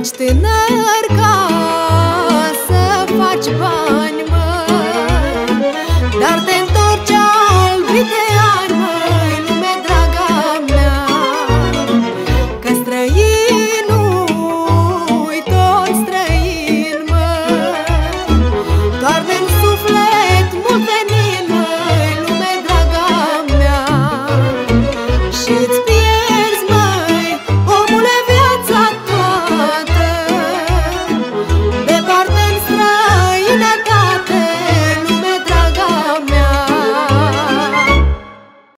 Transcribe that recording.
Ești tânăr ca să faci bani.